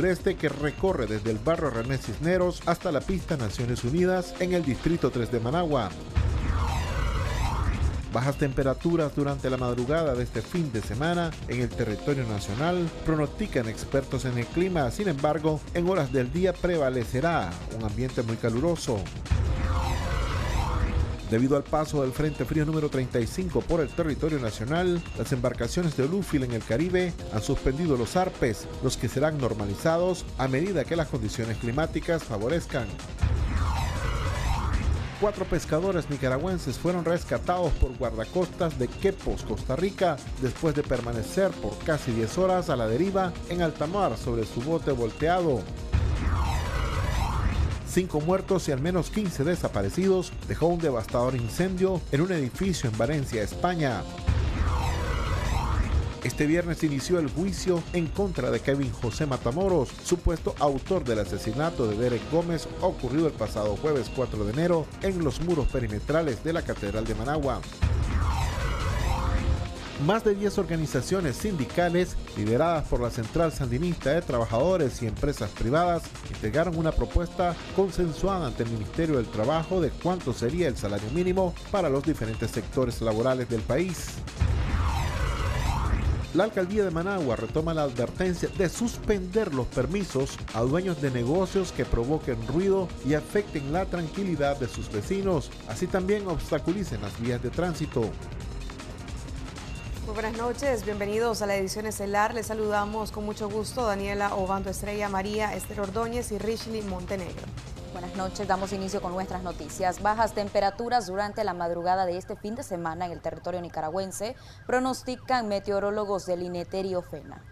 sureste que recorre desde el barrio René Cisneros hasta la pista Naciones Unidas en el distrito 3 de Managua. Bajas temperaturas durante la madrugada de este fin de semana en el territorio nacional pronostican expertos en el clima. Sin embargo, en horas del día prevalecerá un ambiente muy caluroso. Debido al paso del Frente Frío número 35 por el territorio nacional, las embarcaciones de Bluefield en el Caribe han suspendido los arpes, los que serán normalizados a medida que las condiciones climáticas favorezcan. Cuatro pescadores nicaragüenses fueron rescatados por guardacostas de Quepos, Costa Rica, después de permanecer por casi 10 horas a la deriva en alta mar sobre su bote volteado. Cinco muertos y al menos 15 desaparecidos dejó un devastador incendio en un edificio en Valencia, España. Este viernes inició el juicio en contra de Kevin José Matamoros, supuesto autor del asesinato de Derek Gómez ocurrido el pasado jueves 4 de enero en los muros perimetrales de la Catedral de Managua. Más de 10 organizaciones sindicales, lideradas por la Central Sandinista de Trabajadores y empresas privadas, entregaron una propuesta consensuada ante el Ministerio del Trabajo de cuánto sería el salario mínimo para los diferentes sectores laborales del país. La alcaldía de Managua retoma la advertencia de suspender los permisos a dueños de negocios que provoquen ruido y afecten la tranquilidad de sus vecinos, así también obstaculicen las vías de tránsito. Muy buenas noches, bienvenidos a la edición estelar. Les saludamos con mucho gusto Daniela Obando Estrella, María Esther Ordóñez y Richly Montenegro. Buenas noches, damos inicio con nuestras noticias. Bajas temperaturas durante la madrugada de este fin de semana en el territorio nicaragüense pronostican meteorólogos del Ineterio FENA.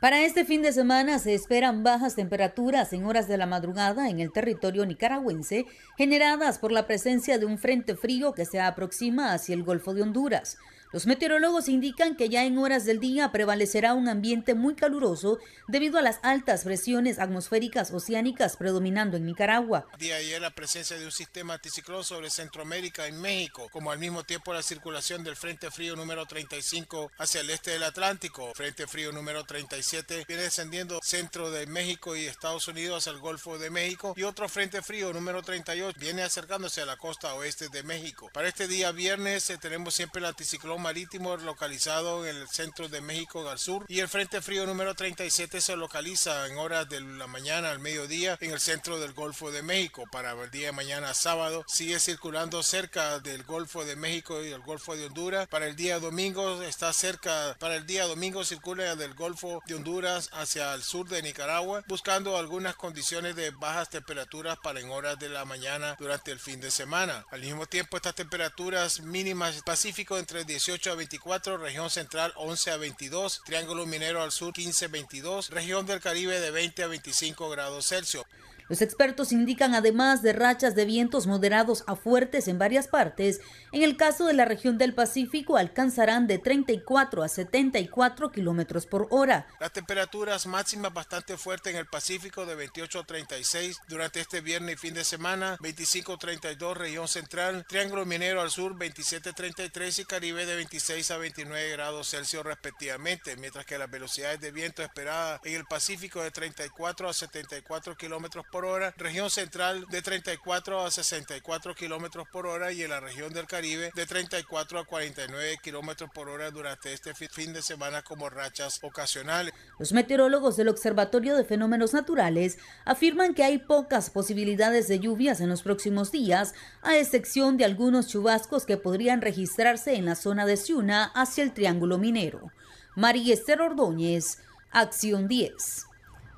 Para este fin de semana se esperan bajas temperaturas en horas de la madrugada en el territorio nicaragüense, generadas por la presencia de un frente frío que se aproxima hacia el Golfo de Honduras. Los meteorólogos indican que ya en horas del día prevalecerá un ambiente muy caluroso debido a las altas presiones atmosféricas oceánicas predominando en Nicaragua. Día ayer la presencia de un sistema anticiclón sobre Centroamérica y México, como al mismo tiempo la circulación del Frente Frío número 35 hacia el este del Atlántico. Frente Frío número 37 viene descendiendo centro de México y Estados Unidos hacia el Golfo de México y otro Frente Frío número 38 viene acercándose a la costa oeste de México. Para este día viernes eh, tenemos siempre el anticiclón marítimo localizado en el centro de México al sur y el Frente Frío número 37 se localiza en horas de la mañana al mediodía en el centro del Golfo de México. Para el día de mañana sábado sigue circulando cerca del Golfo de México y el Golfo de Honduras. Para el día domingo está cerca, para el día domingo circula del Golfo de Honduras hacia el sur de Nicaragua buscando algunas condiciones de bajas temperaturas para en horas de la mañana durante el fin de semana. Al mismo tiempo estas temperaturas mínimas Pacífico entre 18 18 a 24, región central 11 a 22, Triángulo Minero al sur 15 a 22, región del Caribe de 20 a 25 grados Celsius. Los expertos indican además de rachas de vientos moderados a fuertes en varias partes. En el caso de la región del Pacífico alcanzarán de 34 a 74 kilómetros por hora. Las temperaturas máximas bastante fuertes en el Pacífico de 28 a 36 durante este viernes y fin de semana, 25 a 32 región central, Triángulo Minero al sur 27 a 33 y Caribe de 26 a 29 grados Celsius respectivamente, mientras que las velocidades de viento esperadas en el Pacífico de 34 a 74 kilómetros por hora, región central de 34 a 64 kilómetros por hora y en la región del Caribe de 34 a 49 kilómetros por hora durante este fin de semana como rachas ocasionales. Los meteorólogos del Observatorio de Fenómenos Naturales afirman que hay pocas posibilidades de lluvias en los próximos días, a excepción de algunos chubascos que podrían registrarse en la zona de Ciuna hacia el Triángulo Minero. María Esther Ordóñez, Acción 10.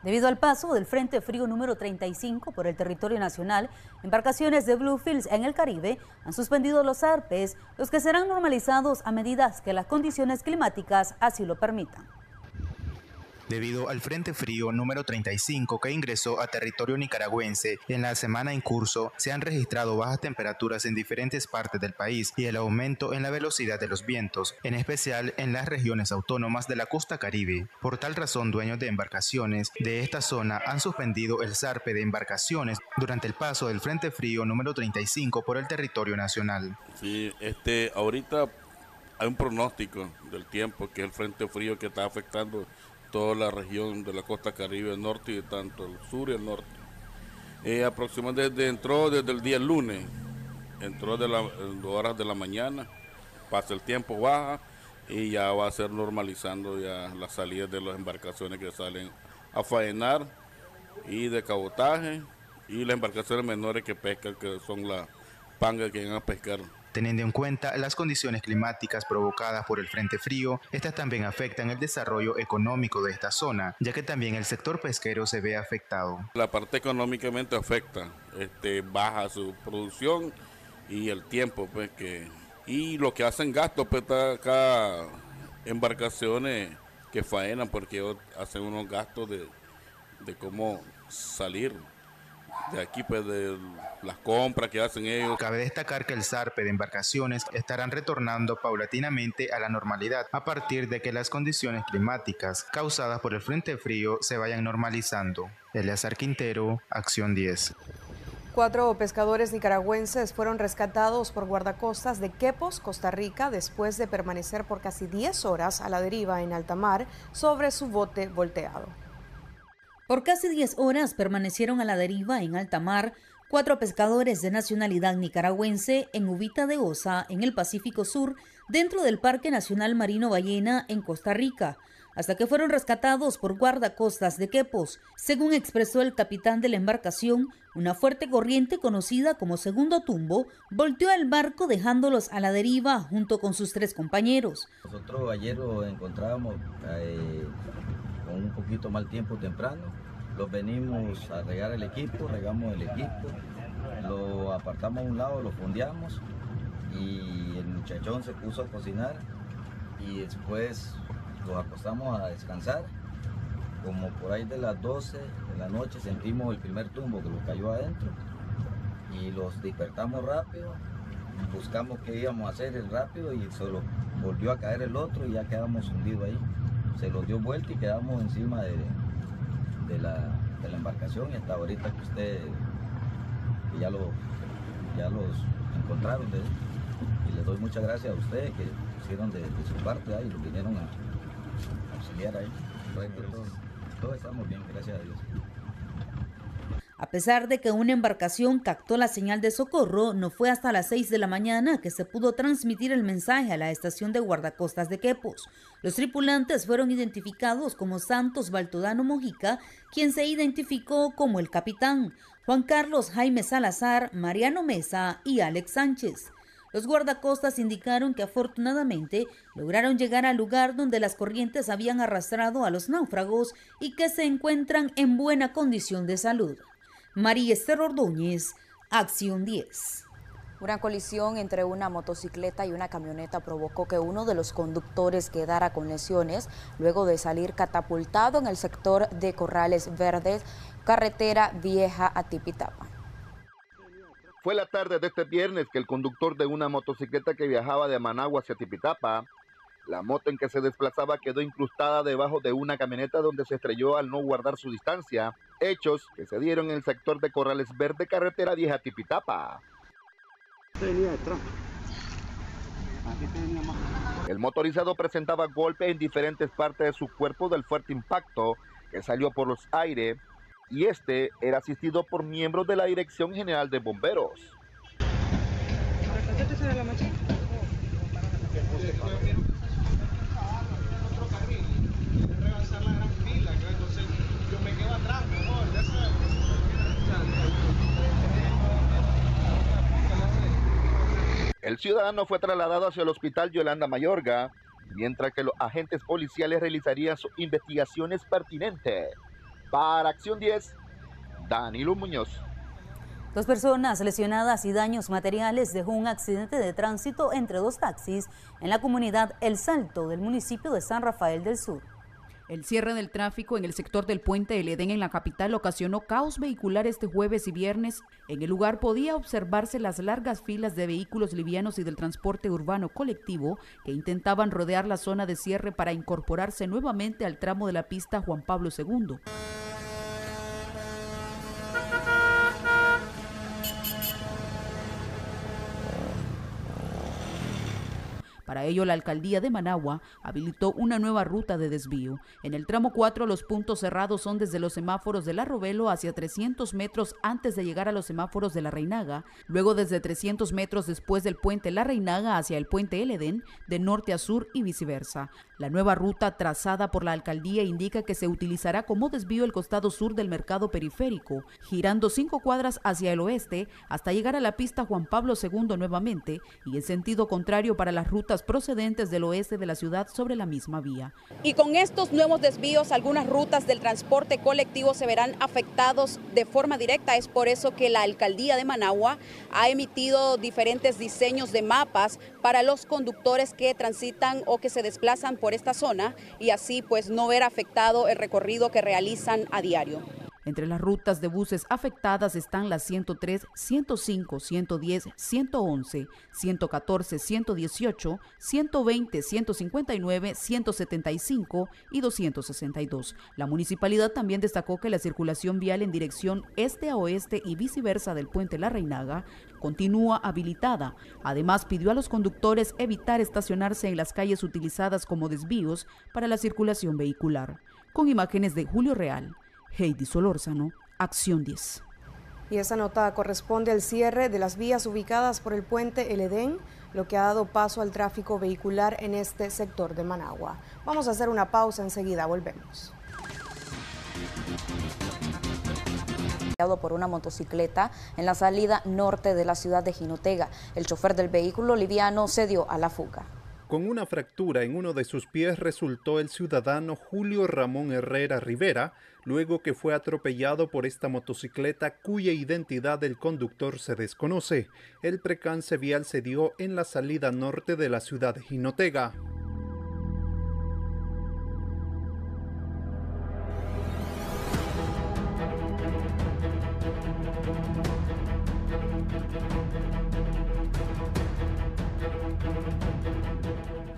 Debido al paso del Frente Frío número 35 por el territorio nacional, embarcaciones de Bluefields en el Caribe han suspendido los arpes, los que serán normalizados a medida que las condiciones climáticas así lo permitan debido al Frente Frío número 35 que ingresó a territorio nicaragüense. En la semana en curso se han registrado bajas temperaturas en diferentes partes del país y el aumento en la velocidad de los vientos, en especial en las regiones autónomas de la costa caribe. Por tal razón, dueños de embarcaciones de esta zona han suspendido el zarpe de embarcaciones durante el paso del Frente Frío número 35 por el territorio nacional. Sí, este, ahorita hay un pronóstico del tiempo que es el Frente Frío que está afectando toda la región de la costa caribe norte y tanto el sur y el norte. Eh, aproximadamente entró desde el día lunes, entró de las horas de la mañana, pasa el tiempo, baja y ya va a ser normalizando ya las salidas de las embarcaciones que salen a faenar y de cabotaje y las embarcaciones menores que pescan, que son las pangas que van a pescar. Teniendo en cuenta las condiciones climáticas provocadas por el Frente Frío, estas también afectan el desarrollo económico de esta zona, ya que también el sector pesquero se ve afectado. La parte económicamente afecta, este, baja su producción y el tiempo pues que y lo que hacen gastos pues acá embarcaciones que faenan porque hacen unos gastos de, de cómo salir de aquí pues de las compras que hacen ellos. Cabe destacar que el zarpe de embarcaciones estarán retornando paulatinamente a la normalidad a partir de que las condiciones climáticas causadas por el frente frío se vayan normalizando. Eleazar Quintero, Acción 10. Cuatro pescadores nicaragüenses fueron rescatados por guardacostas de Quepos, Costa Rica, después de permanecer por casi 10 horas a la deriva en alta mar sobre su bote volteado. Por casi 10 horas permanecieron a la deriva en alta mar cuatro pescadores de nacionalidad nicaragüense en Ubita de Osa, en el Pacífico Sur, dentro del Parque Nacional Marino Ballena en Costa Rica hasta que fueron rescatados por guardacostas de Quepos. Según expresó el capitán de la embarcación, una fuerte corriente conocida como Segundo Tumbo volteó el barco dejándolos a la deriva junto con sus tres compañeros. Nosotros ayer encontramos eh, con un poquito mal tiempo temprano. Los venimos a regar el equipo, regamos el equipo, lo apartamos a un lado, lo fondeamos y el muchachón se puso a cocinar y después los acostamos a descansar. Como por ahí de las 12 de la noche sentimos el primer tumbo que nos cayó adentro y los despertamos rápido. Buscamos qué íbamos a hacer el rápido y solo volvió a caer el otro y ya quedamos hundidos ahí. Se los dio vuelta y quedamos encima de, de, la, embarcación y hasta ahorita que usted ya, lo, ya los encontraron. y les doy muchas gracias a ustedes que hicieron de, su parte ahí y lo vinieron a, a pesar de que una embarcación captó la señal de socorro, no fue hasta las 6 de la mañana que se pudo transmitir el mensaje a la estación de guardacostas de Quepos. Los tripulantes fueron identificados como Santos Baltodano Mojica, quien se identificó como el capitán, Juan Carlos Jaime Salazar, Mariano Mesa y Alex Sánchez. Los guardacostas indicaron que afortunadamente lograron llegar al lugar donde las corrientes habían arrastrado a los náufragos y que se encuentran en buena condición de salud. María Esther Ordóñez, Acción 10. Una colisión entre una motocicleta y una camioneta provocó que uno de los conductores quedara con lesiones luego de salir catapultado en el sector de Corrales Verdes, carretera vieja a Tipitapa. Fue la tarde de este viernes que el conductor de una motocicleta que viajaba de Managua hacia Tipitapa, la moto en que se desplazaba quedó incrustada debajo de una camioneta donde se estrelló al no guardar su distancia, hechos que se dieron en el sector de Corrales Verde, carretera vieja Tipitapa. El motorizado presentaba golpes en diferentes partes de su cuerpo del fuerte impacto que salió por los aires y este era asistido por miembros de la Dirección General de Bomberos. El ciudadano fue trasladado hacia el hospital Yolanda Mayorga, mientras que los agentes policiales realizarían sus investigaciones pertinentes. Para Acción 10, Danilo Muñoz. Dos personas lesionadas y daños materiales dejó un accidente de tránsito entre dos taxis en la comunidad El Salto del municipio de San Rafael del Sur. El cierre del tráfico en el sector del puente del Edén en la capital ocasionó caos vehicular este jueves y viernes. En el lugar podía observarse las largas filas de vehículos livianos y del transporte urbano colectivo que intentaban rodear la zona de cierre para incorporarse nuevamente al tramo de la pista Juan Pablo II. Para ello, la alcaldía de Managua habilitó una nueva ruta de desvío. En el tramo 4, los puntos cerrados son desde los semáforos de La Robelo hacia 300 metros antes de llegar a los semáforos de La Reinaga, luego desde 300 metros después del puente La Reinaga hacia el puente El Edén, de norte a sur y viceversa. La nueva ruta trazada por la alcaldía indica que se utilizará como desvío el costado sur del mercado periférico, girando cinco cuadras hacia el oeste hasta llegar a la pista Juan Pablo II nuevamente y en sentido contrario para las rutas procedentes del oeste de la ciudad sobre la misma vía. Y con estos nuevos desvíos, algunas rutas del transporte colectivo se verán afectados de forma directa. Es por eso que la alcaldía de Managua ha emitido diferentes diseños de mapas para los conductores que transitan o que se desplazan por esta zona y así pues no ver afectado el recorrido que realizan a diario. Entre las rutas de buses afectadas están las 103, 105, 110, 111, 114, 118, 120, 159, 175 y 262. La municipalidad también destacó que la circulación vial en dirección este a oeste y viceversa del puente La Reinaga continúa habilitada. Además, pidió a los conductores evitar estacionarse en las calles utilizadas como desvíos para la circulación vehicular. Con imágenes de Julio Real, Heidi Solórzano, Acción 10. Y esa nota corresponde al cierre de las vías ubicadas por el puente El Edén, lo que ha dado paso al tráfico vehicular en este sector de Managua. Vamos a hacer una pausa, enseguida volvemos. por una motocicleta en la salida norte de la ciudad de Jinotega. El chofer del vehículo liviano se dio a la fuga. Con una fractura en uno de sus pies resultó el ciudadano Julio Ramón Herrera Rivera, luego que fue atropellado por esta motocicleta cuya identidad del conductor se desconoce. El precance vial se dio en la salida norte de la ciudad de Jinotega.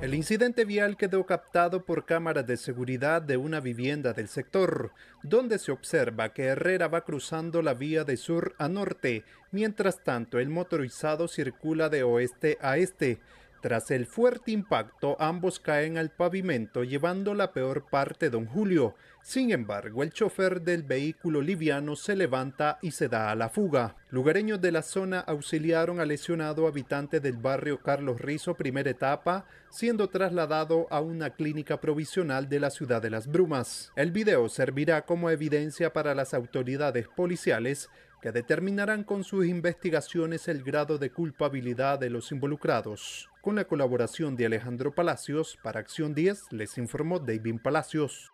El incidente vial quedó captado por cámaras de seguridad de una vivienda del sector, donde se observa que Herrera va cruzando la vía de sur a norte, mientras tanto el motorizado circula de oeste a este. Tras el fuerte impacto, ambos caen al pavimento llevando la peor parte don Julio. Sin embargo, el chofer del vehículo liviano se levanta y se da a la fuga. Lugareños de la zona auxiliaron al lesionado habitante del barrio Carlos Rizo, primera etapa, siendo trasladado a una clínica provisional de la ciudad de las Brumas. El video servirá como evidencia para las autoridades policiales que determinarán con sus investigaciones el grado de culpabilidad de los involucrados. Con la colaboración de Alejandro Palacios, para Acción 10 les informó David Palacios.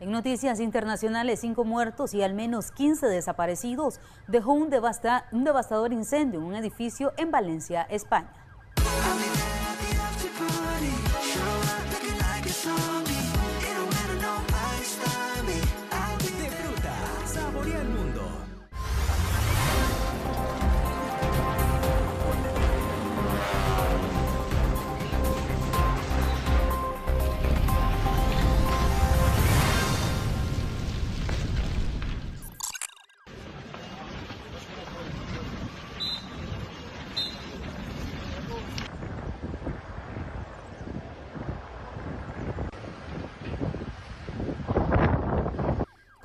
En noticias internacionales, cinco muertos y al menos 15 desaparecidos dejó un, devastador incendio en un edificio en Valencia, España.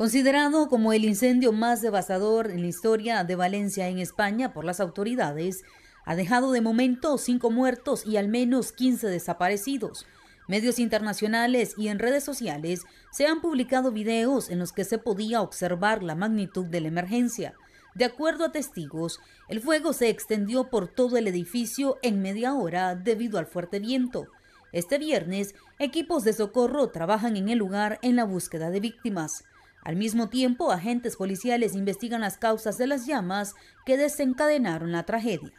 Considerado como el incendio más devastador en la historia de Valencia en España por las autoridades, ha dejado de momento cinco muertos y al menos 15 desaparecidos. Medios internacionales y en redes sociales se han publicado videos en los que se podía observar la magnitud de la emergencia. De acuerdo a testigos, el fuego se extendió por todo el edificio en media hora debido al fuerte viento. Este viernes, equipos de socorro trabajan en el lugar en la búsqueda de víctimas. Al mismo tiempo, agentes policiales investigan las causas de las llamas que desencadenaron la tragedia.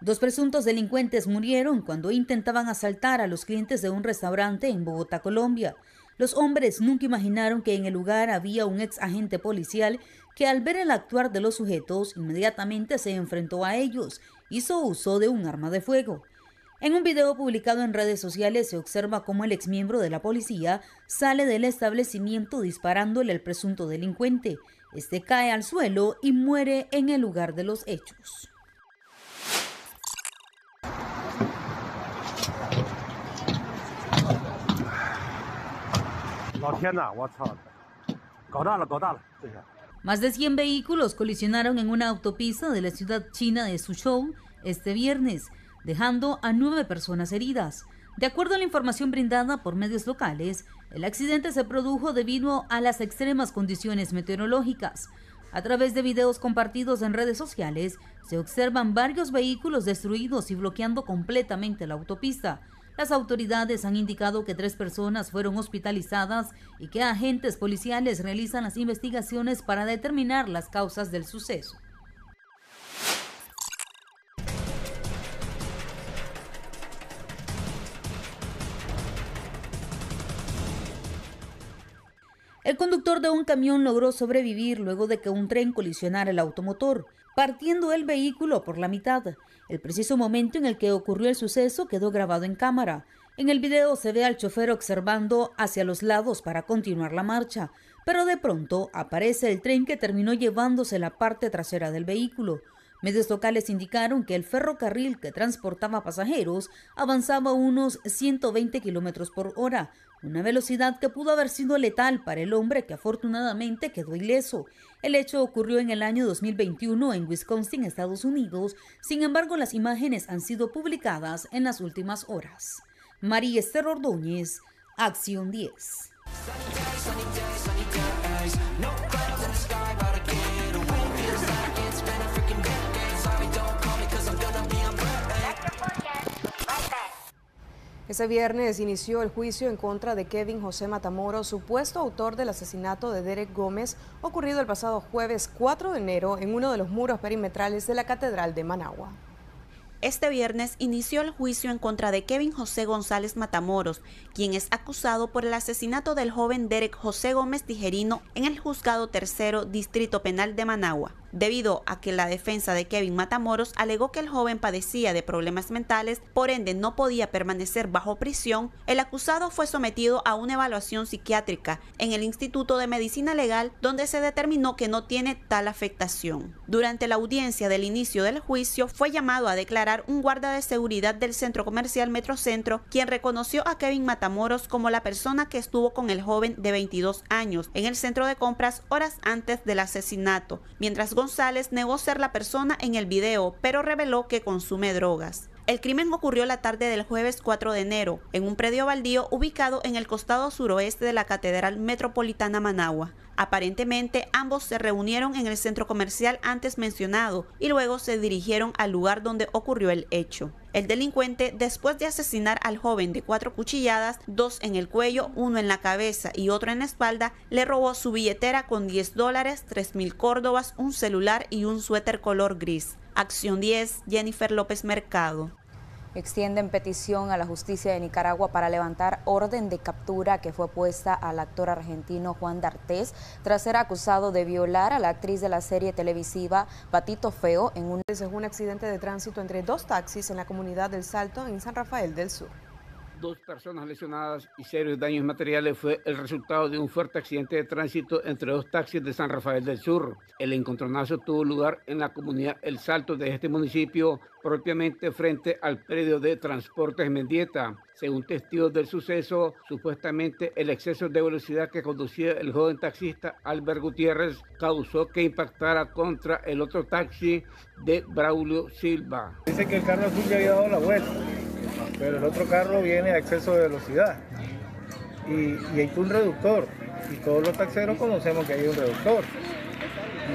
Dos presuntos delincuentes murieron cuando intentaban asaltar a los clientes de un restaurante en Bogotá, Colombia. Los hombres nunca imaginaron que en el lugar había un ex agente policial que al ver el actuar de los sujetos inmediatamente se enfrentó a ellos, hizo uso de un arma de fuego. En un video publicado en redes sociales se observa cómo el exmiembro de la policía sale del establecimiento disparándole al presunto delincuente. Este cae al suelo y muere en el lugar de los hechos. Más de 100 vehículos colisionaron en una autopista de la ciudad china de Suzhou este viernes dejando a nueve personas heridas. De acuerdo a la información brindada por medios locales, el accidente se produjo debido a las extremas condiciones meteorológicas. A través de videos compartidos en redes sociales, se observan varios vehículos destruidos y bloqueando completamente la autopista. Las autoridades han indicado que tres personas fueron hospitalizadas y que agentes policiales realizan las investigaciones para determinar las causas del suceso. El conductor de un camión logró sobrevivir luego de que un tren colisionara el automotor, partiendo el vehículo por la mitad. El preciso momento en el que ocurrió el suceso quedó grabado en cámara. En el video se ve al chofer observando hacia los lados para continuar la marcha, pero de pronto aparece el tren que terminó llevándose la parte trasera del vehículo. Medios locales indicaron que el ferrocarril que transportaba pasajeros avanzaba unos 120 kilómetros por hora, una velocidad que pudo haber sido letal para el hombre que afortunadamente quedó ileso. El hecho ocurrió en el año 2021 en Wisconsin, Estados Unidos. Sin embargo, las imágenes han sido publicadas en las últimas horas. María Esther Ordóñez, Acción 10. Ese viernes inició el juicio en contra de Kevin José Matamoros, supuesto autor del asesinato de Derek Gómez, ocurrido el pasado jueves 4 de enero en uno de los muros perimetrales de la Catedral de Managua. Este viernes inició el juicio en contra de Kevin José González Matamoros, quien es acusado por el asesinato del joven Derek José Gómez Tijerino en el juzgado tercero Distrito Penal de Managua debido a que la defensa de Kevin Matamoros alegó que el joven padecía de problemas mentales, por ende no podía permanecer bajo prisión, el acusado fue sometido a una evaluación psiquiátrica en el Instituto de Medicina Legal donde se determinó que no tiene tal afectación. Durante la audiencia del inicio del juicio fue llamado a declarar un guarda de seguridad del centro comercial Metrocentro, quien reconoció a Kevin Matamoros como la persona que estuvo con el joven de 22 años en el centro de compras horas antes del asesinato, mientras González negó ser la persona en el video, pero reveló que consume drogas. El crimen ocurrió la tarde del jueves 4 de enero, en un predio baldío ubicado en el costado suroeste de la Catedral Metropolitana Managua. Aparentemente, ambos se reunieron en el centro comercial antes mencionado y luego se dirigieron al lugar donde ocurrió el hecho. El delincuente, después de asesinar al joven de cuatro cuchilladas, dos en el cuello, uno en la cabeza y otro en la espalda, le robó su billetera con 10 dólares, 3 mil córdobas, un celular y un suéter color gris. Acción 10, Jennifer López Mercado. Extienden petición a la justicia de Nicaragua para levantar orden de captura que fue puesta al actor argentino Juan D'Artés tras ser acusado de violar a la actriz de la serie televisiva Patito Feo en un, un accidente de tránsito entre dos taxis en la comunidad del Salto en San Rafael del Sur dos personas lesionadas y serios daños materiales fue el resultado de un fuerte accidente de tránsito entre dos taxis de San Rafael del Sur. El encontronazo tuvo lugar en la comunidad El Salto de este municipio, propiamente frente al predio de transportes Mendieta. Según testigos del suceso, supuestamente el exceso de velocidad que conducía el joven taxista Albert Gutiérrez causó que impactara contra el otro taxi de Braulio Silva. Dice que el carro azul había dado la vuelta pero el otro carro viene a exceso de velocidad. Y, hay un reductor. Y todos los taxeros conocemos que hay un reductor.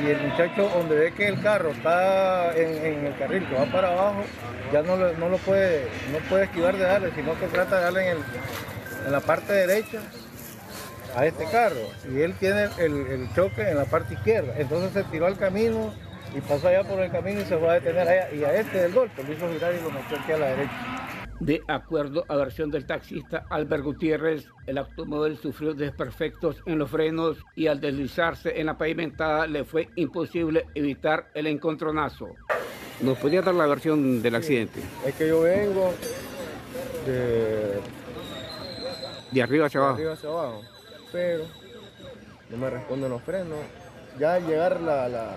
Y el muchacho donde ve que el carro está en, el carril que va para abajo ya no, lo puede no puede esquivar de darle sino que trata de darle en, la parte derecha a este carro. Y él tiene el, choque en la parte izquierda. Entonces se tiró al camino y pasó allá por el camino y se fue a detener allá. Y a este del golpe lo hizo girar y lo metió aquí a la derecha de acuerdo a versión del taxista Albert Gutiérrez, el automóvil sufrió desperfectos en los frenos y al deslizarse en la pavimentada le fue imposible evitar el encontronazo. ¿Nos podría dar la versión del accidente? Es que yo vengo de, de arriba hacia de abajo. arriba hacia abajo, pero no me responden los frenos. Ya al llegar la, la-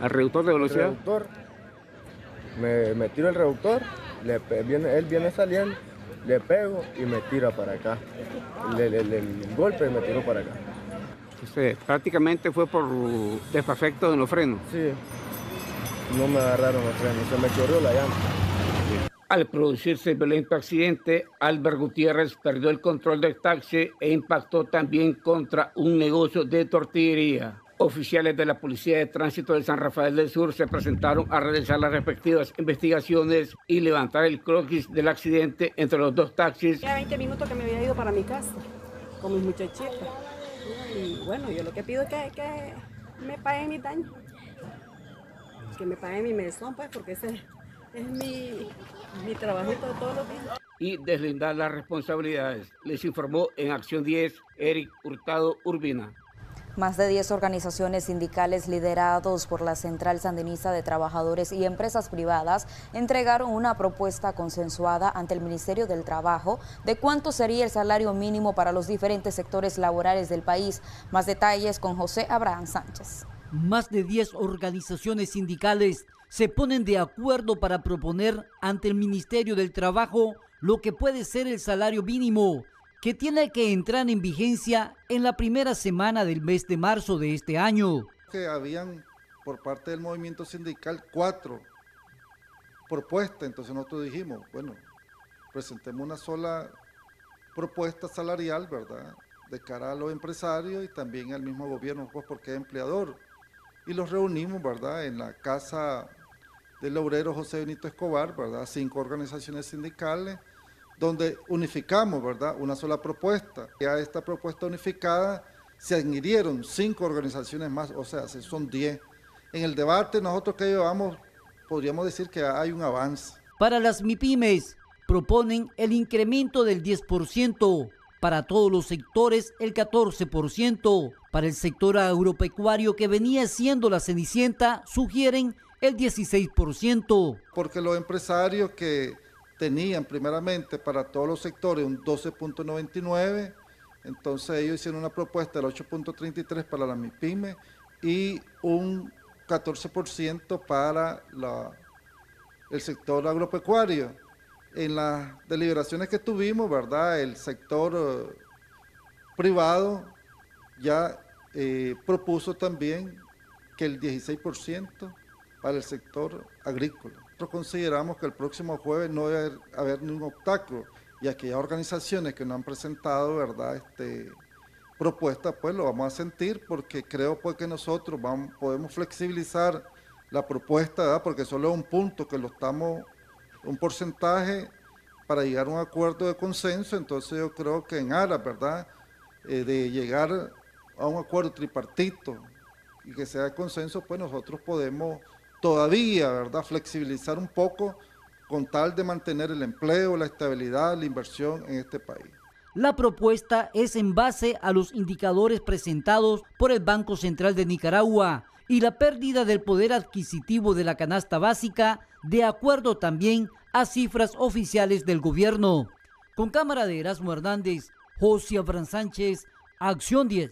Al reductor de el velocidad. reductor, me, me tiro el reductor, le viene, él viene saliendo, le pego y me tira para acá. Le- le- le- el golpe me tiró para acá. Entonces, prácticamente fue por desperfecto en los frenos. Sí, no me agarraron los frenos, se me chorreó la llanta. Al producirse el violento accidente, Albert Gutiérrez perdió el control del taxi e impactó también contra un negocio de tortillería. Oficiales de la Policía de Tránsito de San Rafael del Sur se presentaron a realizar las respectivas investigaciones y levantar el croquis del accidente entre los dos taxis. Ya 20 minutos que me había ido para mi casa con mis muchachitas. Y bueno, yo lo que pido es que, que me paguen mi daño. Que me paguen mi mesón, pues, porque ese es mi, mi trabajito de todos los días. y deslindar las responsabilidades. Les informó en Acción 10 Eric Hurtado Urbina. Más de 10 organizaciones sindicales liderados por la Central Sandinista de Trabajadores y empresas privadas entregaron una propuesta consensuada ante el Ministerio del Trabajo de cuánto sería el salario mínimo para los diferentes sectores laborales del país. Más detalles con José Abraham Sánchez. Más de 10 organizaciones sindicales se ponen de acuerdo para proponer ante el Ministerio del Trabajo lo que puede ser el salario mínimo, que tiene que entrar en vigencia en la primera semana del mes de marzo de este año. habían por parte del movimiento sindical cuatro propuestas, entonces nosotros dijimos, bueno, presentemos una sola propuesta salarial, ¿verdad? De cara a los empresarios y también al mismo gobierno, pues porque es empleador. Y los reunimos, ¿verdad? En la casa del obrero José Benito Escobar, ¿verdad? Cinco organizaciones sindicales, donde unificamos, ¿verdad? Una sola propuesta. Y a esta propuesta unificada se adhirieron cinco organizaciones más, o sea, se- son diez. En el debate nosotros que llevamos, podríamos decir que hay un avance. Para las MIPIMES proponen el incremento del 10%, para todos los sectores el 14%, para el sector agropecuario que venía siendo la cenicienta sugieren el 16%. porque los empresarios que tenían primeramente para todos los sectores un 12.99, entonces ellos hicieron una propuesta del 8.33 para la MIPYME y un 14% para el sector agropecuario. En las deliberaciones que tuvimos, ¿verdad? El sector eh, privado ya eh, propuso también que el 16% para el sector agrícola. Consideramos que el próximo jueves no debe haber, ningún obstáculo y aquellas organizaciones que no han presentado, ¿verdad?, este, propuestas, pues lo vamos a sentir porque creo pues que nosotros vamos, podemos flexibilizar la propuesta, porque solo es un punto que lo estamos, un porcentaje para llegar a un acuerdo de consenso, entonces yo creo que en aras, ¿verdad?, eh, de llegar a un acuerdo tripartito y que sea de consenso, pues nosotros podemos todavía, ¿verdad?, flexibilizar un poco con tal de mantener el empleo, la estabilidad, la inversión en este país. La propuesta es en base a los indicadores presentados por el Banco Central de Nicaragua y la pérdida del poder adquisitivo de la canasta básica, de acuerdo también a cifras oficiales del gobierno. Con cámara de Erasmo Hernández, José Abraham Sánchez, Acción 10.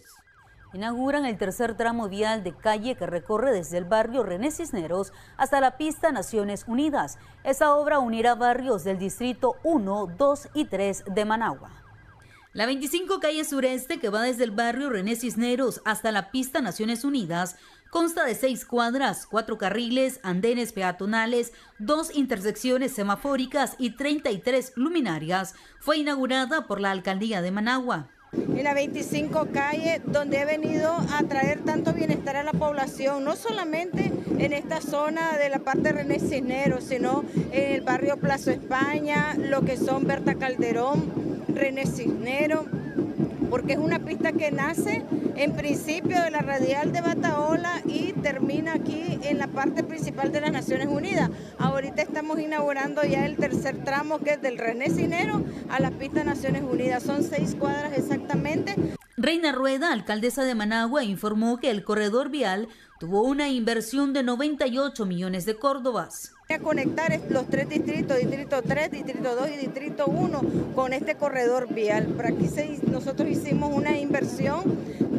Inauguran el tercer tramo vial de calle que recorre desde el barrio René Cisneros hasta la pista Naciones Unidas. Esta obra unirá barrios del distrito 1, 2 y 3 de Managua. La 25 calle sureste que va desde el barrio René Cisneros hasta la pista Naciones Unidas consta de seis cuadras, cuatro carriles, andenes peatonales, dos intersecciones semafóricas y 33 luminarias. Fue inaugurada por la alcaldía de Managua. En la 25 calle, donde he venido a traer tanto bienestar a la población, no solamente en esta zona de la parte de René Cisneros, sino en el barrio Plaza España, lo que son Berta Calderón, René Cisneros, porque es una pista que nace en principio de la radial de Bataola y termina aquí en la parte principal de las Naciones Unidas. Ahorita estamos inaugurando ya el tercer tramo que es del René Cisneros a la pista Naciones Unidas. Son seis cuadras exactamente. Reina Rueda, alcaldesa de Managua, informó que el corredor vial tuvo una inversión de 98 millones de córdobas. A conectar los tres distritos, distrito 3, distrito 2 y distrito 1 con este corredor vial. Por aquí nosotros hicimos una inversión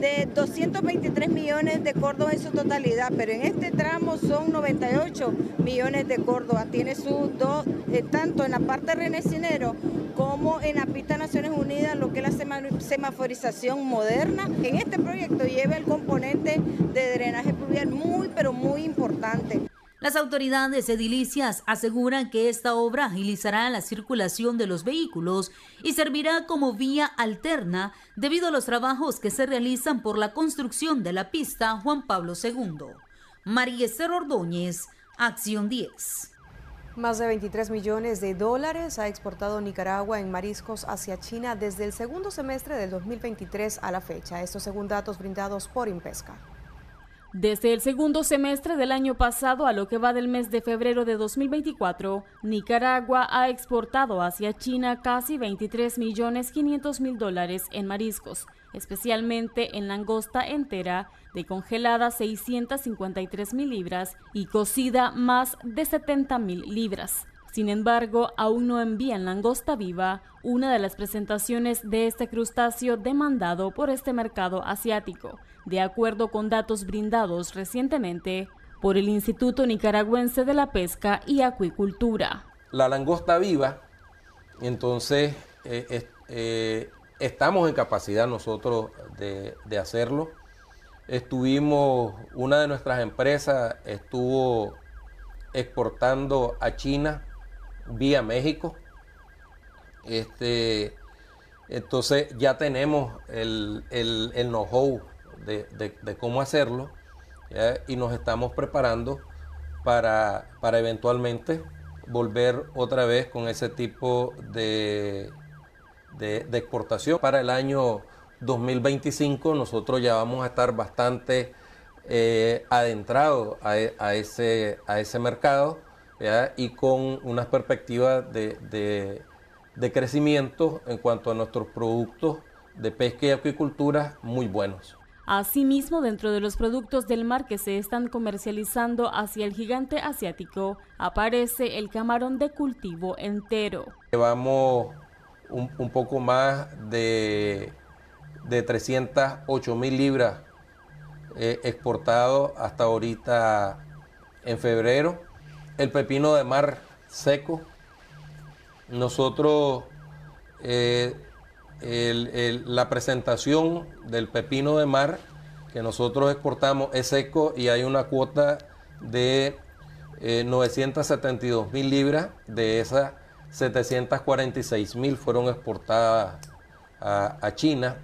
de 223 millones de córdobas en su totalidad, pero en este tramo son 98 millones de córdobas. Tiene sus dos, eh, tanto en la parte renecinero como en la pista Naciones Unidas, lo que es la semaforización moderna. En este proyecto lleva el componente de drenaje pluvial muy, pero muy importante. Las autoridades edilicias aseguran que esta obra agilizará la circulación de los vehículos y servirá como vía alterna debido a los trabajos que se realizan por la construcción de la pista Juan Pablo II. María Esther Ordóñez, Acción 10. Más de 23 millones de dólares ha exportado Nicaragua en mariscos hacia China desde el segundo semestre del 2023 a la fecha. Estos según datos brindados por Impesca. Desde el segundo semestre del año pasado a lo que va del mes de febrero de 2024, Nicaragua ha exportado hacia China casi 23 millones 500 mil dólares en mariscos, especialmente en langosta entera, de congelada 653 mil libras y cocida más de 70 mil libras. Sin embargo, aún no envían langosta viva, una de las presentaciones de este crustáceo demandado por este mercado asiático de acuerdo con datos brindados recientemente por el Instituto Nicaragüense de la Pesca y Acuicultura. La langosta viva, entonces eh, eh, estamos en capacidad nosotros de, de hacerlo. Estuvimos, una de nuestras empresas estuvo exportando a China vía México. Este, entonces ya tenemos el, el, know-how de, cómo hacerlo y nos estamos preparando para, para eventualmente volver otra vez con ese tipo de, de, exportación. Para el año 2025 nosotros ya vamos a estar bastante eh, adentrados a, ese, a ese mercado y con unas perspectivas de, de, crecimiento en cuanto a nuestros productos de pesca y acuicultura muy buenos. Asimismo, dentro de los productos del mar que se están comercializando hacia el gigante asiático, aparece el camarón de cultivo entero. Llevamos un, poco más de, de 308 mil libras eh, exportado hasta ahorita en febrero. El pepino de mar seco. Nosotros eh, la presentación del pepino de mar que nosotros exportamos es seco y hay una cuota de 972 eh, mil libras, de esas 746 mil fueron exportadas a, China,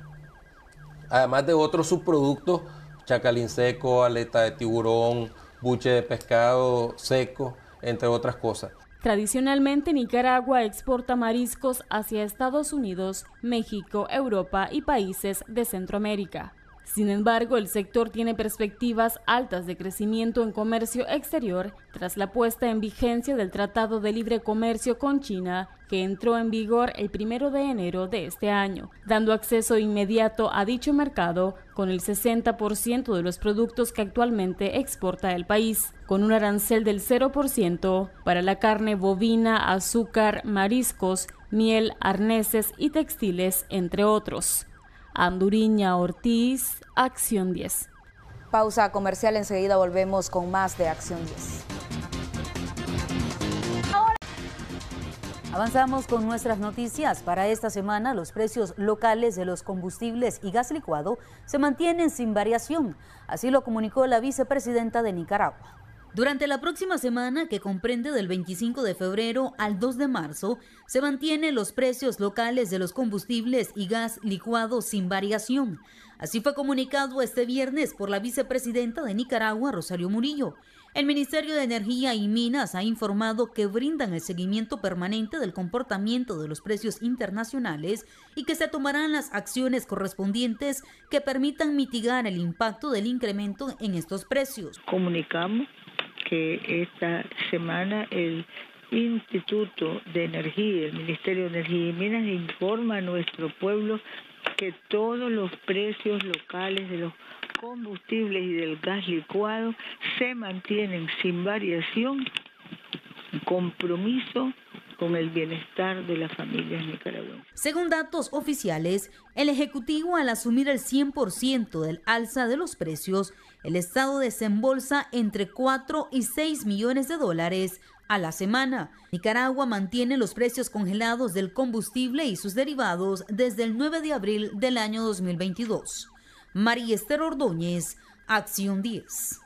además de otros subproductos, chacalín seco, aleta de tiburón, buche de pescado seco, entre otras cosas. Tradicionalmente Nicaragua exporta mariscos hacia Estados Unidos, México, Europa y países de Centroamérica. Sin embargo, el sector tiene perspectivas altas de crecimiento en comercio exterior tras la puesta en vigencia del Tratado de Libre Comercio con China, que entró en vigor el primero de enero de este año, dando acceso inmediato a dicho mercado con el 60% de los productos que actualmente exporta el país, con un arancel del 0% para la carne bovina, azúcar, mariscos, miel, arneses y textiles, entre otros. Anduriña Ortiz, Acción 10. Pausa comercial, enseguida volvemos con más de Acción 10. Avanzamos con nuestras noticias. Para esta semana, los precios locales de los combustibles y gas licuado se mantienen sin variación. Así lo comunicó la vicepresidenta de Nicaragua. Durante la próxima semana, que comprende del 25 de febrero al 2 de marzo, se mantienen los precios locales de los combustibles y gas licuado sin variación. Así fue comunicado este viernes por la vicepresidenta de Nicaragua, Rosario Murillo. El Ministerio de Energía y Minas ha informado que brindan el seguimiento permanente del comportamiento de los precios internacionales y que se tomarán las acciones correspondientes que permitan mitigar el impacto del incremento en estos precios. Comunicamos que esta semana el Instituto de Energía, el Ministerio de Energía y Minas informa a nuestro pueblo que todos los precios locales de los combustibles y del gas licuado se mantienen sin variación compromiso con el bienestar de las familias nicaragüenses. Según datos oficiales, el Ejecutivo al asumir el 100% del alza de los precios, el Estado desembolsa entre 4 y 6 millones de dólares a la semana. Nicaragua mantiene los precios congelados del combustible y sus derivados desde el 9 de abril del año 2022. María Esther Ordóñez, Acción 10.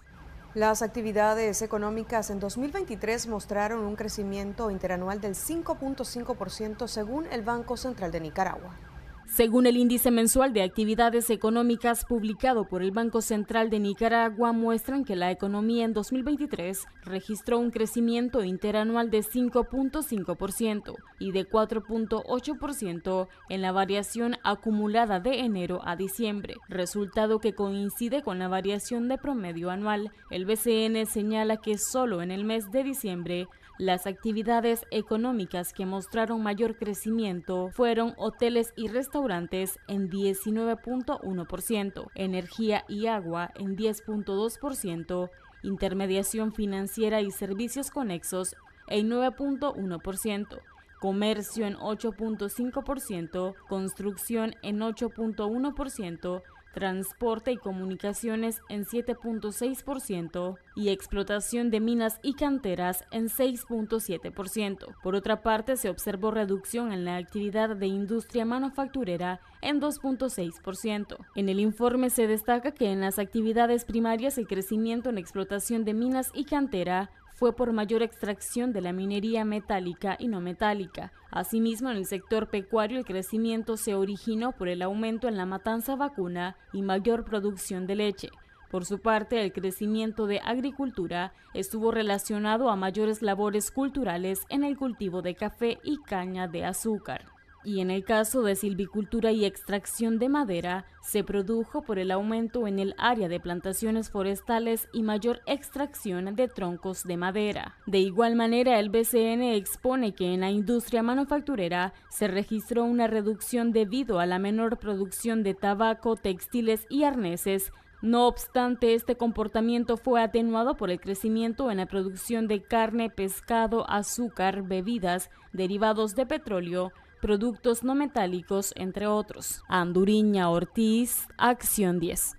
Las actividades económicas en 2023 mostraron un crecimiento interanual del 5.5% según el Banco Central de Nicaragua. Según el índice mensual de actividades económicas publicado por el Banco Central de Nicaragua, muestran que la economía en 2023 registró un crecimiento interanual de 5.5% y de 4.8% en la variación acumulada de enero a diciembre, resultado que coincide con la variación de promedio anual. El BCN señala que solo en el mes de diciembre las actividades económicas que mostraron mayor crecimiento fueron hoteles y restaurantes en 19.1%, energía y agua en 10.2%, intermediación financiera y servicios conexos en 9.1%, comercio en 8.5%, construcción en 8.1%, transporte y comunicaciones en 7.6% y explotación de minas y canteras en 6.7%. Por otra parte, se observó reducción en la actividad de industria manufacturera en 2.6%. En el informe se destaca que en las actividades primarias el crecimiento en explotación de minas y cantera fue por mayor extracción de la minería metálica y no metálica. Asimismo, en el sector pecuario el crecimiento se originó por el aumento en la matanza vacuna y mayor producción de leche. Por su parte, el crecimiento de agricultura estuvo relacionado a mayores labores culturales en el cultivo de café y caña de azúcar y en el caso de silvicultura y extracción de madera, se produjo por el aumento en el área de plantaciones forestales y mayor extracción de troncos de madera. De igual manera, el BCN expone que en la industria manufacturera se registró una reducción debido a la menor producción de tabaco, textiles y arneses no obstante, este comportamiento fue atenuado por el crecimiento en la producción de carne, pescado, azúcar, bebidas, derivados de petróleo, productos no metálicos, entre otros. Anduriña Ortiz, Acción 10.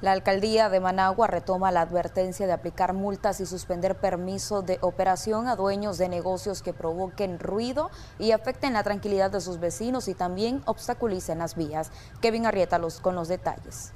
La alcaldía de Managua retoma la advertencia de aplicar multas y suspender permisos de operación a dueños de negocios que provoquen ruido y afecten la tranquilidad de sus vecinos y también obstaculicen las vías. Kevin Arrieta los, con los detalles.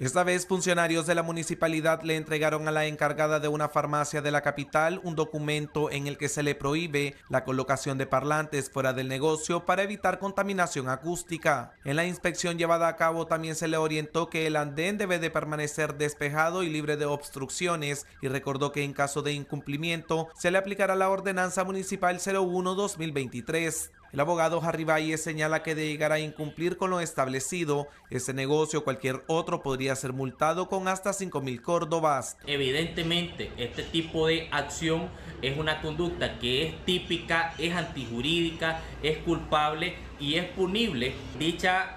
Esta vez funcionarios de la municipalidad le entregaron a la encargada de una farmacia de la capital un documento en el que se le prohíbe la colocación de parlantes fuera del negocio para evitar contaminación acústica. En la inspección llevada a cabo también se le orientó que el andén debe de permanecer despejado y libre de obstrucciones y recordó que en caso de incumplimiento se le aplicará la ordenanza municipal 01-2023. El abogado Harry señala que de llegar a incumplir con lo establecido, ese negocio o cualquier otro podría ser multado con hasta 5 mil córdobas. Evidentemente, este tipo de acción es una conducta que es típica, es antijurídica, es culpable y es punible. Dicha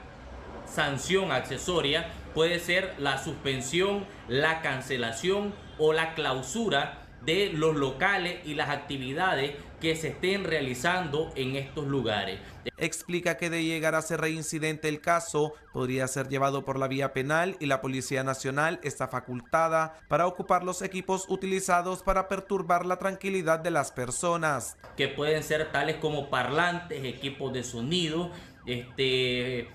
sanción accesoria puede ser la suspensión, la cancelación o la clausura de los locales y las actividades que se estén realizando en estos lugares. Explica que de llegar a ser reincidente el caso, podría ser llevado por la vía penal y la Policía Nacional está facultada para ocupar los equipos utilizados para perturbar la tranquilidad de las personas. Que pueden ser tales como parlantes, equipos de sonido, este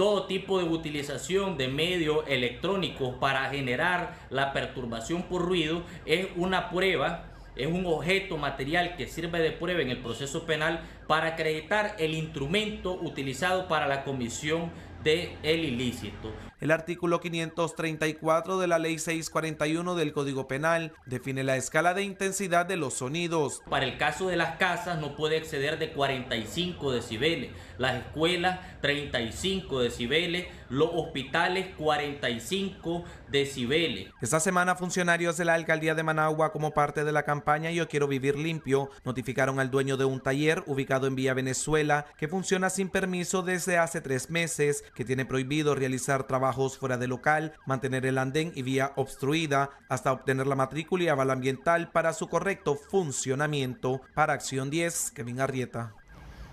todo tipo de utilización de medios electrónicos para generar la perturbación por ruido es una prueba, es un objeto material que sirve de prueba en el proceso penal para acreditar el instrumento utilizado para la comisión de el ilícito. El artículo 534 de la Ley 641 del Código Penal define la escala de intensidad de los sonidos. Para el caso de las casas no puede exceder de 45 decibeles, las escuelas 35 decibeles, los hospitales 45 decibeles. Esta semana funcionarios de la alcaldía de Managua como parte de la campaña Yo quiero vivir limpio notificaron al dueño de un taller ubicado en Villa Venezuela que funciona sin permiso desde hace tres meses, que tiene prohibido realizar trabajos fuera de local, mantener el andén y vía obstruida hasta obtener la matrícula y aval ambiental para su correcto funcionamiento. Para Acción 10, Kevin Arrieta.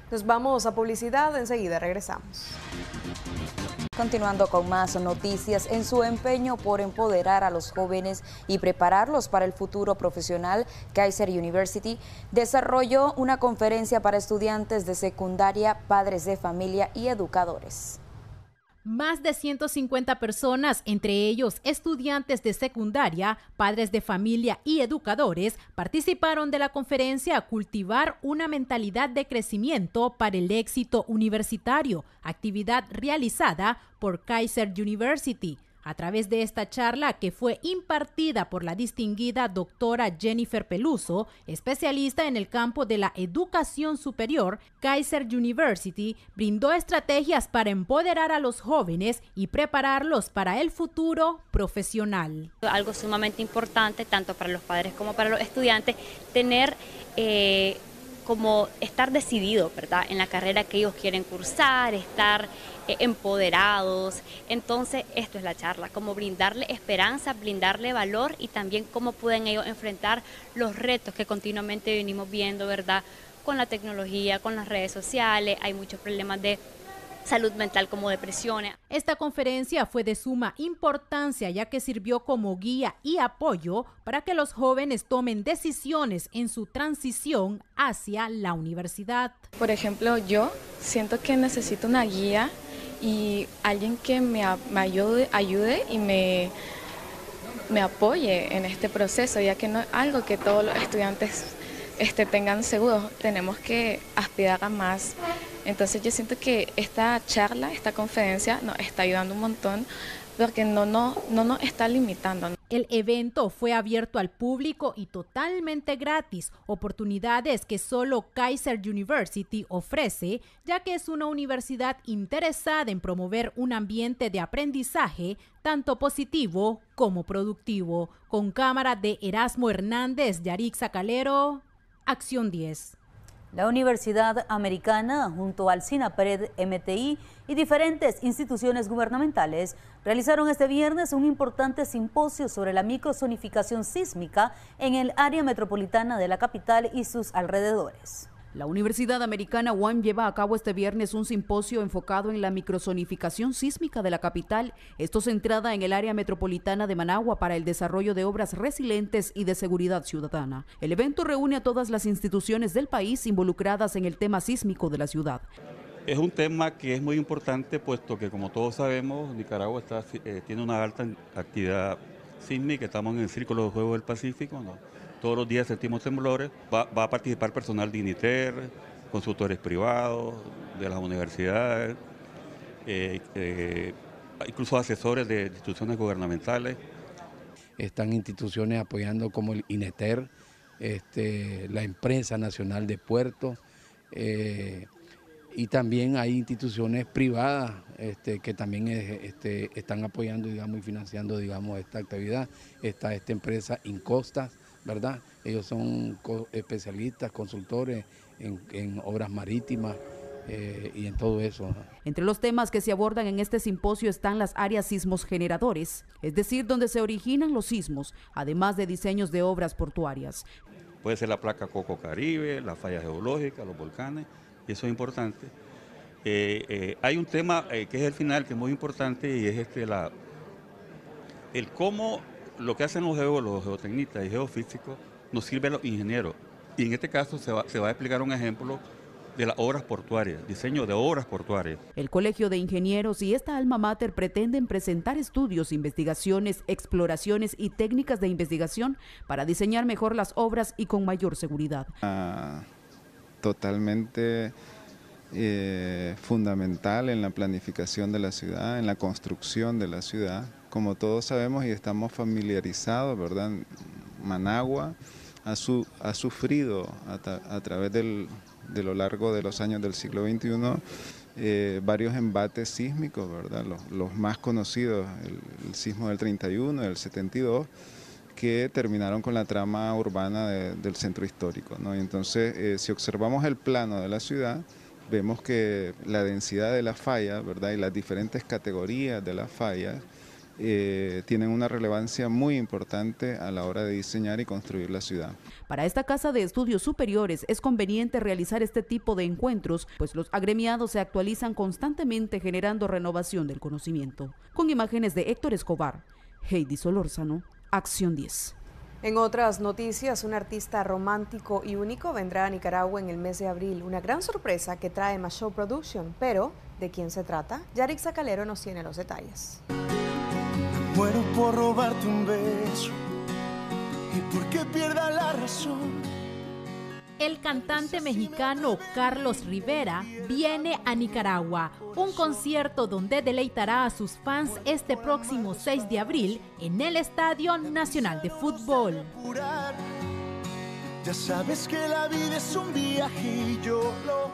Nos vamos a publicidad, enseguida regresamos. Continuando con más noticias, en su empeño por empoderar a los jóvenes y prepararlos para el futuro profesional, Kaiser University desarrolló una conferencia para estudiantes de secundaria, padres de familia y educadores. Más de 150 personas, entre ellos estudiantes de secundaria, padres de familia y educadores, participaron de la conferencia Cultivar una mentalidad de crecimiento para el éxito universitario, actividad realizada por Kaiser University. A través de esta charla que fue impartida por la distinguida doctora Jennifer Peluso, especialista en el campo de la educación superior, Kaiser University brindó estrategias para empoderar a los jóvenes y prepararlos para el futuro profesional. Algo sumamente importante, tanto para los padres como para los estudiantes, tener... Eh, como estar decidido, ¿verdad? En la carrera que ellos quieren cursar, estar empoderados. Entonces, esto es la charla, como brindarle esperanza, brindarle valor y también cómo pueden ellos enfrentar los retos que continuamente venimos viendo, ¿verdad? Con la tecnología, con las redes sociales, hay muchos problemas de salud mental como depresiones. Esta conferencia fue de suma importancia ya que sirvió como guía y apoyo para que los jóvenes tomen decisiones en su transición hacia la universidad. Por ejemplo, yo siento que necesito una guía y alguien que me, ayude, ayude y me, me apoye en este proceso, ya que no es algo que todos los estudiantes este, tengan seguro, tenemos que aspirar a más entonces yo siento que esta charla, esta conferencia nos está ayudando un montón porque no, no, no nos está limitando. El evento fue abierto al público y totalmente gratis, oportunidades que solo Kaiser University ofrece, ya que es una universidad interesada en promover un ambiente de aprendizaje tanto positivo como productivo. Con cámara de Erasmo Hernández, Yarixa Calero, Acción 10. La Universidad Americana, junto al SINAPRED, MTI y diferentes instituciones gubernamentales, realizaron este viernes un importante simposio sobre la microsonificación sísmica en el área metropolitana de la capital y sus alrededores. La Universidad Americana UAM lleva a cabo este viernes un simposio enfocado en la microsonificación sísmica de la capital, esto centrada en el área metropolitana de Managua para el desarrollo de obras resilientes y de seguridad ciudadana. El evento reúne a todas las instituciones del país involucradas en el tema sísmico de la ciudad. Es un tema que es muy importante puesto que como todos sabemos Nicaragua está, eh, tiene una alta actividad sísmica, estamos en el Círculo de Juegos del Pacífico. Todos los días sentimos temblores, va, a participar personal de INITER, consultores privados, de las universidades, eh, eh, incluso asesores de instituciones gubernamentales. Están instituciones apoyando como el INETER, este, la Empresa Nacional de Puertos, eh, y también hay instituciones privadas este, que también este, están apoyando digamos, y financiando digamos, esta actividad. Está esta empresa Incostas, ¿verdad? Ellos son especialistas, consultores en, obras marítimas. Eh, y en todo eso. Entre los temas que se abordan en este simposio están las áreas sismos generadores, es decir, donde se originan los sismos, además de diseños de obras portuarias. Puede ser la placa Coco Caribe, la falla geológica, los volcanes, y eso es importante. Eh, eh, hay un tema que es el final, que es muy importante, y es este, la, el cómo lo que hacen los geólogos, geotecnistas y geofísicos nos sirve a los ingenieros. Y en este caso se va, a explicar un ejemplo de las obras portuarias, diseño de obras portuarias. El Colegio de Ingenieros y esta alma mater pretenden presentar estudios, investigaciones, exploraciones y técnicas de investigación para diseñar mejor las obras y con mayor seguridad. Ah, totalmente eh, fundamental en la planificación de la ciudad, en la construcción de la ciudad como todos sabemos y estamos familiarizados, ¿verdad? Managua ha, sufrido a, través de lo largo de los años del siglo XXI eh, varios embates sísmicos, ¿verdad? Los, más conocidos, el, sismo del 31, del 72, que terminaron con la trama urbana del centro histórico. Y entonces, eh, si observamos el plano de la ciudad, vemos que la densidad de la falla, ¿verdad? Y las diferentes categorías de las fallas eh, tienen una relevancia muy importante a la hora de diseñar y construir la ciudad. Para esta Casa de Estudios Superiores es conveniente realizar este tipo de encuentros, pues los agremiados se actualizan constantemente generando renovación del conocimiento. Con imágenes de Héctor Escobar, Heidi Solórzano, Acción 10. En otras noticias, un artista romántico y único vendrá a Nicaragua en el mes de abril. Una gran sorpresa que trae Show Production. Pero, ¿de quién se trata? Yarix Sacalero nos tiene los detalles. Muero por robarte un beso y porque pierda la razón el cantante mexicano Carlos Rivera viene a Nicaragua, un concierto donde deleitará a sus fans este próximo 6 de abril en el Estadio Nacional de Fútbol. Ya sabes que la vida es un viaje yo lo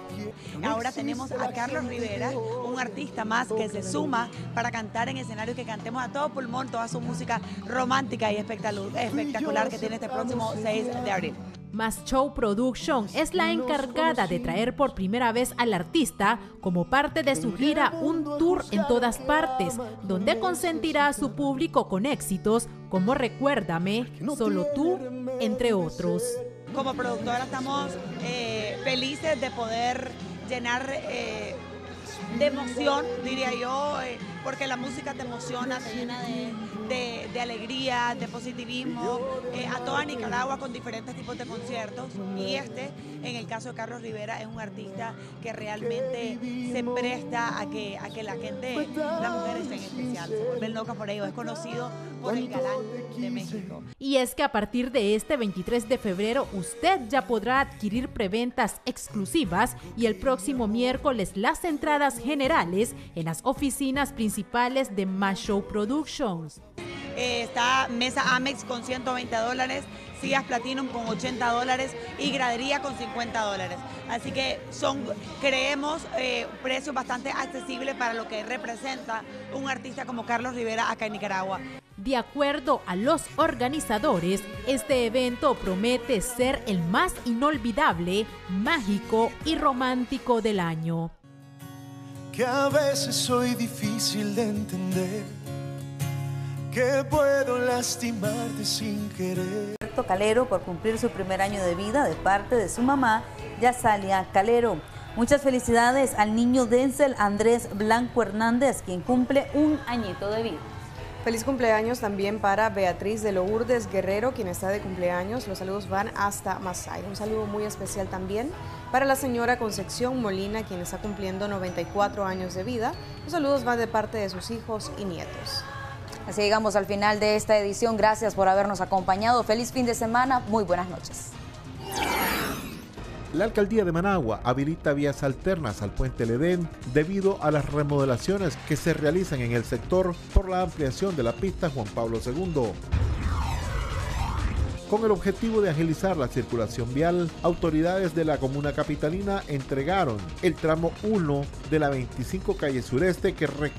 Ahora tenemos a Carlos Rivera, un artista más que se suma para cantar en escenario que cantemos a todo pulmón toda su música romántica y espectacular que tiene este próximo 6 de abril. Más Show Production es la encargada de traer por primera vez al artista como parte de su gira un tour en todas partes, donde consentirá a su público con éxitos como Recuérdame, Solo tú, entre otros como productora estamos eh, felices de poder llenar eh, de emoción, diría yo, eh, porque la música te emociona, te llena de, alegría, de positivismo, a toda Nicaragua con diferentes tipos de conciertos. Y este, en el caso de Carlos Rivera, es un artista que realmente se presta a que, a que la gente, las mujeres en especial, se vuelven locas por ello. Es conocido por el galán de México. Y es que a partir de este 23 de febrero, usted ya podrá adquirir preventas exclusivas y el próximo miércoles las entradas generales en las oficinas principales de Show Productions. Eh, está Mesa Amex con 120 dólares, Sillas Platinum con 80 dólares y Gradería con 50 dólares. Así que son, creemos, eh, precios bastante accesibles para lo que representa un artista como Carlos Rivera acá en Nicaragua. De acuerdo a los organizadores, este evento promete ser el más inolvidable, mágico y romántico del año. Que a veces soy difícil de entender, que puedo lastimarte sin querer. Calero por cumplir su primer año de vida de parte de su mamá, Yasalia Calero. Muchas felicidades al niño Denzel Andrés Blanco Hernández, quien cumple un añito de vida. Feliz cumpleaños también para Beatriz de Lourdes Guerrero, quien está de cumpleaños. Los saludos van hasta Masay. Un saludo muy especial también para la señora Concepción Molina, quien está cumpliendo 94 años de vida. Los saludos van de parte de sus hijos y nietos. Así llegamos al final de esta edición. Gracias por habernos acompañado. Feliz fin de semana. Muy buenas noches. La alcaldía de Managua habilita vías alternas al puente Ledén debido a las remodelaciones que se realizan en el sector por la ampliación de la pista Juan Pablo II. Con el objetivo de agilizar la circulación vial, autoridades de la comuna capitalina entregaron el tramo 1 de la 25 calle sureste que recorre